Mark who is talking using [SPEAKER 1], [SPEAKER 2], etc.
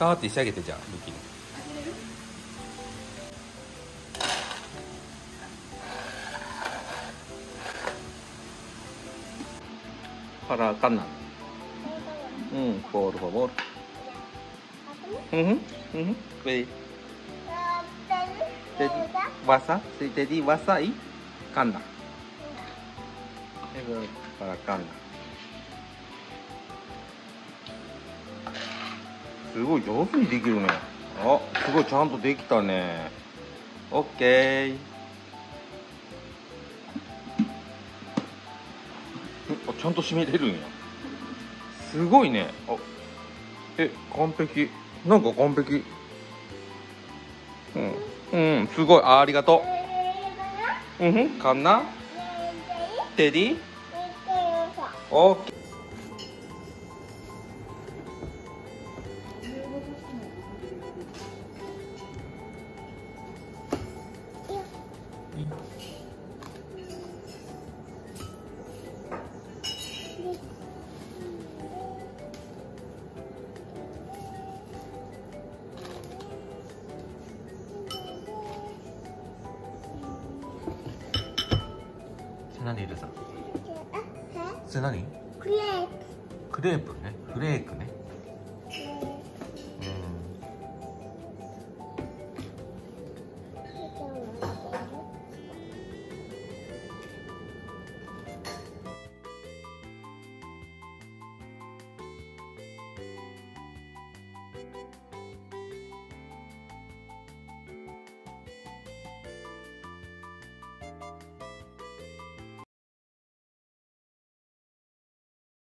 [SPEAKER 1] カーって仕上げてじゃあミキ para kanan hmm por favor mhm mhm Ve. Jadi basa, jadi basai kanan. Itu para kanan. すごい上手にできるね。あすごいちゃんとできたね。オッケー。あちゃんと締めれるんや。すごいね。あえ完璧。なんか完璧。うん。うんすごい。あありがとう。うんかなテディ。オッケー何入れたそれ何？
[SPEAKER 2] クレープ。
[SPEAKER 1] クレープね。フレークね